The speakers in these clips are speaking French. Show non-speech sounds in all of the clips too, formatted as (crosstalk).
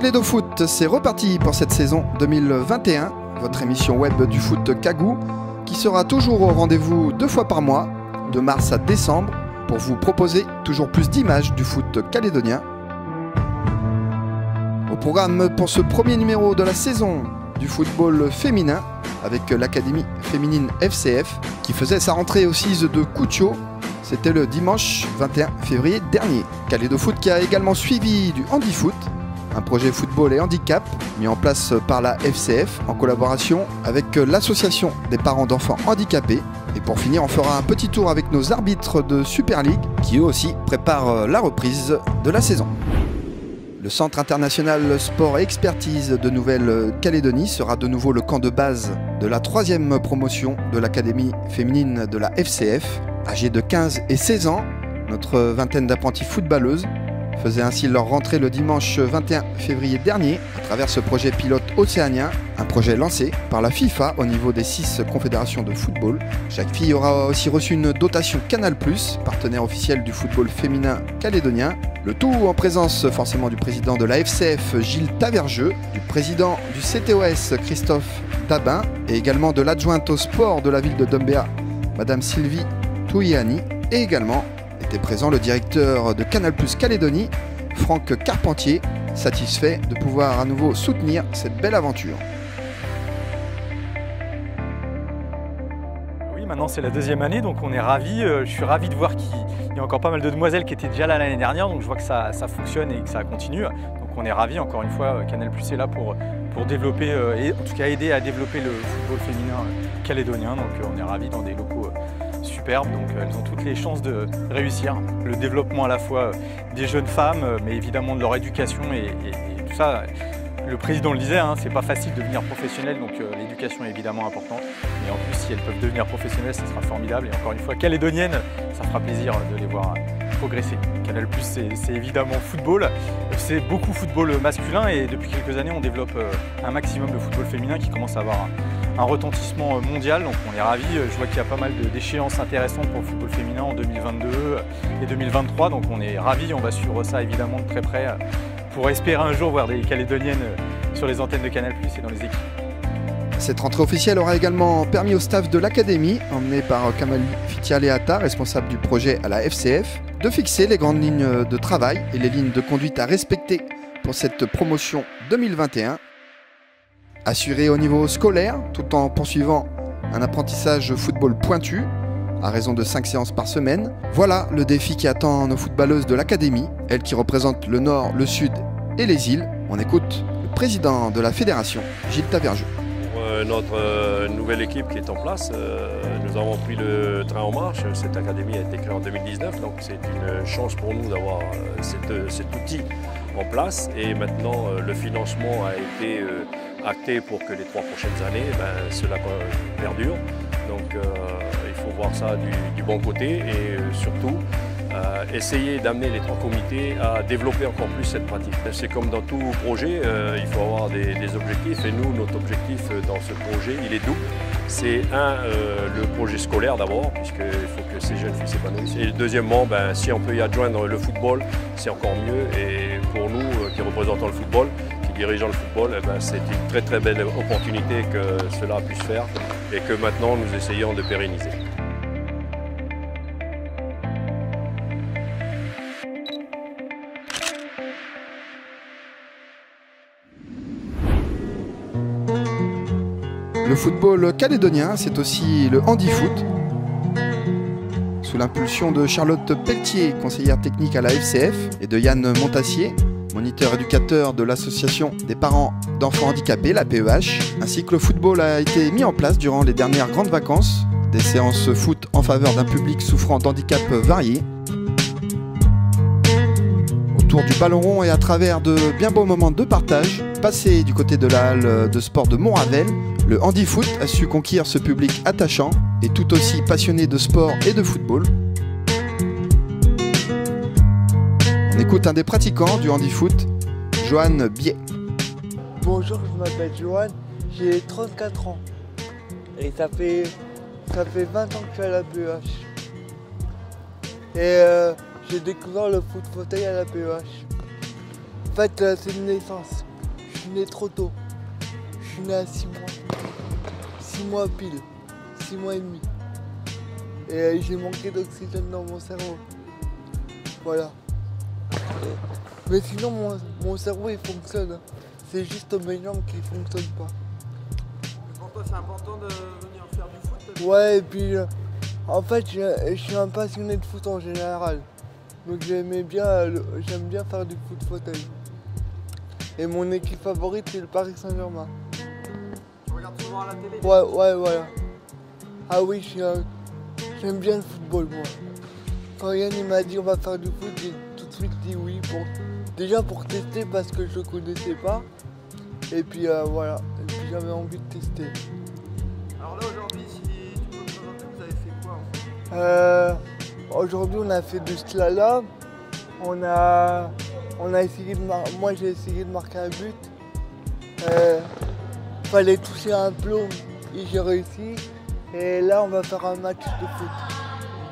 Calédo Foot, c'est reparti pour cette saison 2021, votre émission web du foot Kagou, qui sera toujours au rendez-vous deux fois par mois, de mars à décembre, pour vous proposer toujours plus d'images du foot calédonien. Au programme pour ce premier numéro de la saison du football féminin, avec l'Académie féminine FCF, qui faisait sa rentrée aux 6 de Coucho c'était le dimanche 21 février dernier. Calédo Foot qui a également suivi du handi-foot, un projet football et handicap mis en place par la FCF en collaboration avec l'association des parents d'enfants handicapés. Et pour finir, on fera un petit tour avec nos arbitres de Super League qui eux aussi préparent la reprise de la saison. Le Centre international sport et expertise de Nouvelle-Calédonie sera de nouveau le camp de base de la troisième promotion de l'Académie féminine de la FCF Âgés de 15 et 16 ans, notre vingtaine d'apprentis footballeuses faisaient ainsi leur rentrée le dimanche 21 février dernier à travers ce projet pilote océanien, un projet lancé par la FIFA au niveau des six confédérations de football. Chaque fille aura aussi reçu une dotation Canal+, partenaire officiel du football féminin calédonien. Le tout en présence forcément du président de la FCF Gilles Tavergeux, du président du CTOS Christophe Dabin et également de l'adjointe au sport de la ville de Dombéa, Madame Sylvie Touiani et également était présent le directeur de Canal Plus Calédonie, Franck Carpentier, satisfait de pouvoir à nouveau soutenir cette belle aventure. Oui, maintenant c'est la deuxième année, donc on est ravis. Euh, je suis ravi de voir qu'il y a encore pas mal de demoiselles qui étaient déjà là l'année dernière, donc je vois que ça, fonctionne et que ça continue. Donc on est ravis, encore une fois, Canal Plus est là pour, pour développer, euh, et en tout cas aider à développer le football féminin calédonien. Donc on est ravis dans des locaux superbe, donc euh, elles ont toutes les chances de réussir. Le développement à la fois euh, des jeunes femmes, euh, mais évidemment de leur éducation et, tout ça. Le président le disait, hein, c'est pas facile de devenir professionnel, donc l'éducation est évidemment importante. Et en plus, si elles peuvent devenir professionnelles, ce sera formidable. Et encore une fois, calédonienne, ça fera plaisir de les voir progresser. Canal Plus, c'est évidemment football. C'est beaucoup football masculin et depuis quelques années, on développe un maximum de football féminin qui commence à avoir un retentissement mondial. Donc on est ravis. Je vois qu'il y a pas mal d'échéances intéressantes pour le football féminin en 2022 et 2023. Donc on est ravis. On va suivre ça évidemment de très près pour espérer un jour voir des Calédoniennes sur les antennes de Canal Plus et dans les équipes. Cette rentrée officielle aura également permis au staff de l'Académie, emmené par Kamali Fitialeata, responsable du projet à la FCF, de fixer les grandes lignes de travail et les lignes de conduite à respecter pour cette promotion 2021 Assuré au niveau scolaire tout en poursuivant un apprentissage football pointu à raison de 5 séances par semaine. Voilà le défi qui attend nos footballeuses de l'Académie, elles qui représentent le Nord, le Sud et les îles. On écoute le président de la fédération, Gilles Tavergeux. Pour euh, notre euh, nouvelle équipe qui est en place, euh, nous avons pris le train en marche. Cette académie a été créée en 2019, donc c'est une chance pour nous d'avoir cet outil place. Et maintenant, le financement a été acté pour que les trois prochaines années, ben, cela perdure. Donc euh, il faut voir ça du, bon côté et euh, surtout euh, essayer d'amener les trois comités à développer encore plus cette pratique. C'est comme dans tout projet, il faut avoir des, objectifs et nous, notre objectif dans ce projet, il est double. C'est un, le projet scolaire d'abord, puisqu'il faut ces jeunes filles s'épanouissent. Et deuxièmement, ben, si on peut y adjoindre le football, c'est encore mieux. Et pour nous qui représentons le football, dirigeant le football, eh ben, c'est une très très belle opportunité que cela puisse faire et que maintenant nous essayons de pérenniser. Le football calédonien, c'est aussi le handi-foot. Sous l'impulsion de Charlotte Pelletier, conseillère technique à la FCF, et de Yann Montassier, moniteur éducateur de l'association des parents d'enfants handicapés, la PEH, ainsi que le football a été mis en place durant les dernières grandes vacances, des séances foot en faveur d'un public souffrant d'handicaps variés. Autour du ballon rond et à travers de bien beaux moments de partage, passé du côté de la halle de sport de Montravel, le handi-foot a su conquérir ce public attachant et tout aussi passionné de sport et de football. écoute un des pratiquants du handi-foot, Johan Biet. Bonjour, je m'appelle Johan, j'ai 34 ans. Et ça fait, ça fait 20 ans que je suis à la PEH. Et euh, j'ai découvert le foot fauteuil à la PEH. En fait, euh, c'est une naissance. Je suis né trop tôt. Je suis né à 6 mois. 6 mois pile. 6 mois et demi. Et euh, j'ai manqué d'oxygène dans mon cerveau. Voilà. Mais sinon, mon, mon cerveau il fonctionne. C'est juste mes jambes qui fonctionnent pas. Pour toi, c'est important de venir faire du foot Ouais, et puis euh, en fait, je, je suis un passionné de foot en général. Donc j'aimais bien, euh, j'aime bien faire du foot fauteuil. Et mon équipe favorite, c'est le Paris Saint-Germain. Tu regardes souvent à la télé Ouais, ouais, voilà. Ah oui, j'aime bien le football, moi. Quand Yann il m'a dit on va faire du foot, j'ai tout de suite dit oui. Pour... Déjà pour tester parce que je ne connaissais pas. Et puis euh, voilà, et puis j'avais envie de tester. Alors là, aujourd'hui, si tu peux me présenter, vous avez fait quoi en fait? Euh, Aujourd'hui, on a fait du slalom. On a, on a essayé de mar- Moi, j'ai essayé de marquer un but. Euh, fallait toucher un plomb et j'ai réussi. Et là, on va faire un match de foot.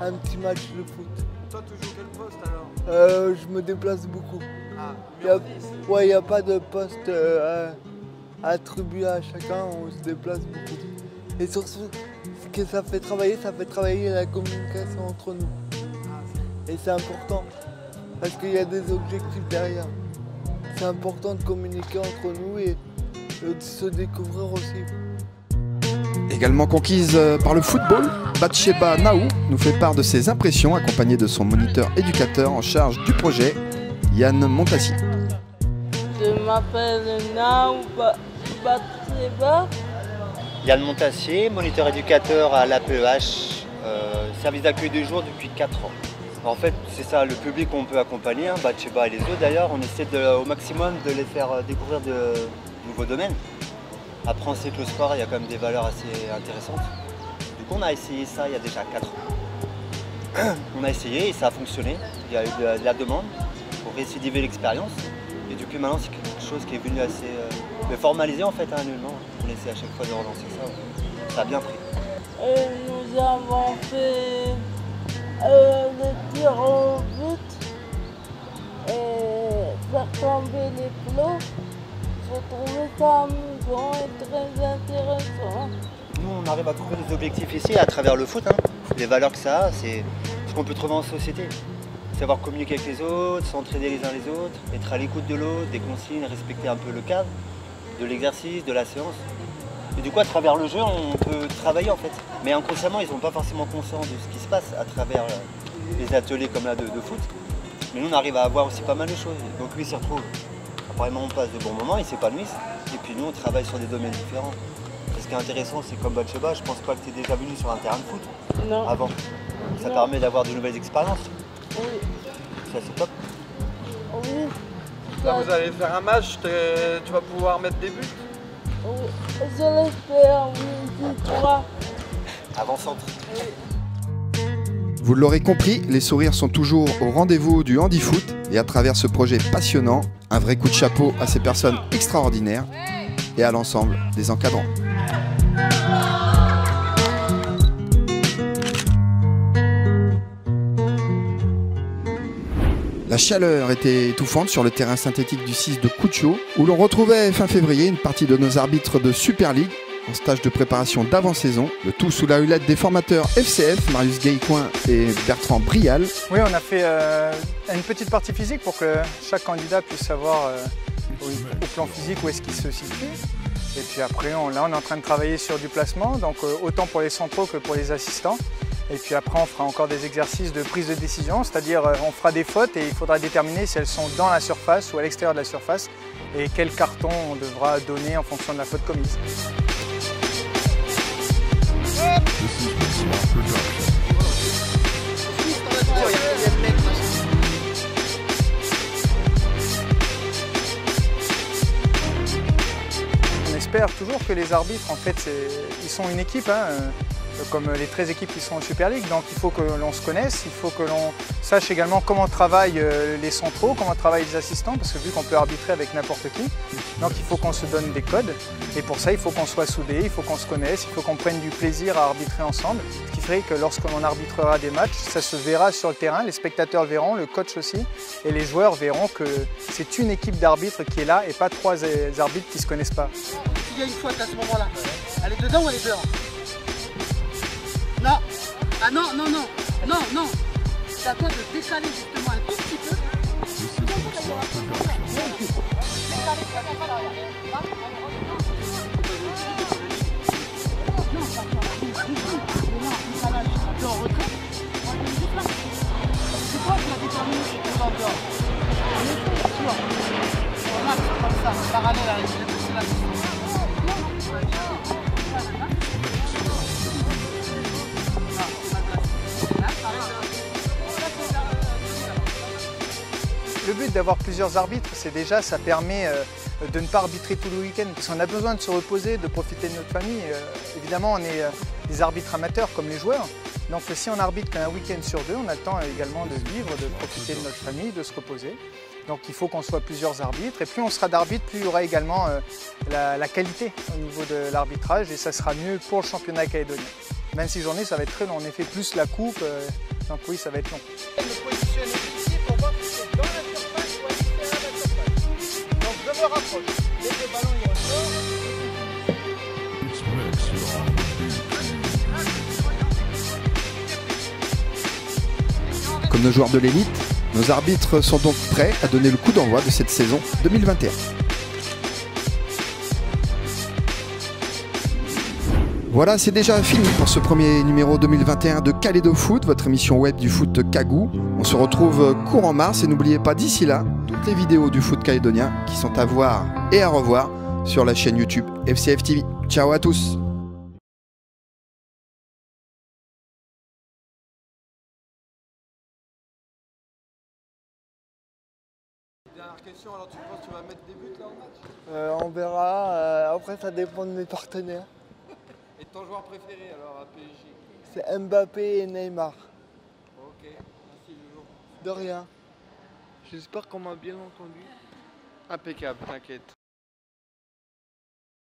Un petit match de foot. Toi, tu joues quel poste alors Euh, je me déplace beaucoup. Ah, Y a- Ouais, il n'y a pas de poste euh, attribué à chacun, on se déplace beaucoup. Et surtout, ce que ça fait travailler, ça fait travailler la communication entre nous. Et c'est important, parce qu'il y a des objectifs derrière. C'est important de communiquer entre nous et de se découvrir aussi. Également conquise euh, par le football, Batsheba Naou nous fait part de ses impressions accompagné de son moniteur éducateur en charge du projet, Yann Montassi. Je m'appelle Naou Ba- Batseba. Yann Montassier, moniteur éducateur à l'APEH, euh, service d'accueil de jour depuis 4 ans. En fait, c'est ça, le public qu'on peut accompagner, hein, Batsheba et les autres d'ailleurs, on essaie de- au maximum de les faire euh, découvrir de nouveaux domaines. Après, on sait que le sport, il y a quand même des valeurs assez intéressantes. Du coup, on a essayé ça il y a déjà 4 ans. (clears throat) On a essayé et ça a fonctionné. Il y a eu de la, de la demande pour récidiver l'expérience. Et du coup, maintenant, c'est quelque chose qui est venu assez euh, formalisé en fait, hein, annuellement. On essaie à chaque fois de relancer ça. Ça a bien pris. Et nous avons fait euh, le tir au but et faire tomber les plots. Très. Nous, on arrive à trouver des objectifs ici à travers le foot. hein. Les valeurs que ça a, c'est ce qu'on peut trouver en société. Savoir communiquer avec les autres, s'entraider les uns les autres, être à l'écoute de l'autre, des consignes, respecter un peu le cadre de l'exercice, de la séance. Et du coup, à travers le jeu, on peut travailler en fait. Mais inconsciemment, ils ne sont pas forcément conscients de ce qui se passe à travers euh, les ateliers comme là de, de foot. Mais nous, on arrive à avoir aussi pas mal de choses. Donc lui, il s'y retrouve. Apparemment, on passe de bons moments, ils s'épanouissent. Et puis nous, on travaille sur des domaines différents. Et ce qui est intéressant, c'est comme Batsheba, je pense pas que tu es déjà venu sur un terrain de foot Non, avant. Ça Non. permet d'avoir de nouvelles expériences. oui, Ça, c'est top. oui. Là, vous allez faire un match, tu vas pouvoir mettre des buts Oui, je l'espère, oui, j'y crois. Avant-centre. Vous l'aurez compris, les sourires sont toujours au rendez-vous du handi-foot et à travers ce projet passionnant, un vrai coup de chapeau à ces personnes extraordinaires et à l'ensemble des encadrants. La chaleur était étouffante sur le terrain synthétique du 6 de Cuccio, où l'on retrouvait fin février une partie de nos arbitres de Super League stage de préparation d'avant-saison, le tout sous la hullette des formateurs FCF, Marius Gaillecoin et Bertrand Brial. Oui, on a fait euh, une petite partie physique pour que chaque candidat puisse savoir euh, au, plan physique où est-ce qu'il se situe. Et puis après, là, on est en train de travailler sur du placement, donc euh, autant pour les centraux que pour les assistants. Et puis après, on fera encore des exercices de prise de décision, c'est-à-dire on fera des fautes et il faudra déterminer si elles sont dans la surface ou à l'extérieur de la surface et quel carton on devra donner en fonction de la faute commise. On espère toujours que les arbitres, en fait, ils sont une équipe. hein, comme les 13 équipes qui sont en Super League. Donc il faut que l'on se connaisse, il faut que l'on sache également comment travaillent les centraux, comment travaillent les assistants, parce que vu qu'on peut arbitrer avec n'importe qui, donc il faut qu'on se donne des codes. Et pour ça, il faut qu'on soit soudés, il faut qu'on se connaisse, il faut qu'on prenne du plaisir à arbitrer ensemble. Ce qui ferait que lorsque l'on arbitrera des matchs, ça se verra sur le terrain, les spectateurs verront, le coach aussi, et les joueurs verront que c'est une équipe d'arbitres qui est là et pas trois arbitres qui ne se connaissent pas. Il y a une faute à ce moment-là? Elle est dedans ou elle est dehors? Ah non, non, non. Non, non. C'est à toi de décaler justement un tout petit peu. Plusieurs arbitres, c'est déjà, ça permet euh, de ne pas arbitrer tout le week-end, parce qu'on a besoin de se reposer, de profiter de notre famille. Euh, évidemment, on est euh, des arbitres amateurs comme les joueurs, donc si on arbitre qu'un week-end sur deux, on a le temps également de vivre, de profiter de notre famille, de se reposer. Donc il faut qu'on soit plusieurs arbitres. Et plus on sera d'arbitres, plus il y aura également la, qualité au niveau de l'arbitrage et ça sera mieux pour le championnat calédonien. Même si journée, ça va être très long. En effet, plus la coupe, donc oui, ça va être long. Comme nos joueurs de l'élite, nos arbitres sont donc prêts à donner le coup d'envoi de cette saison 2021. Voilà, c'est déjà fini pour ce premier numéro 2021 de Calédo Foot, votre émission web du foot Cagou. On se retrouve courant mars et n'oubliez pas d'ici là toutes les vidéos du foot calédonien qui sont à voir et à revoir sur la chaîne YouTube FCF TV. Ciao à tous Dernière question, alors tu penses que tu vas mettre des buts là en match euh, On verra, euh, après ça dépend de mes partenaires. Et ton joueur préféré alors à PSG C'est Mbappé et Neymar. Ok, merci Loulou. De rien. J'espère qu'on m'a bien entendu. Impeccable, t'inquiète.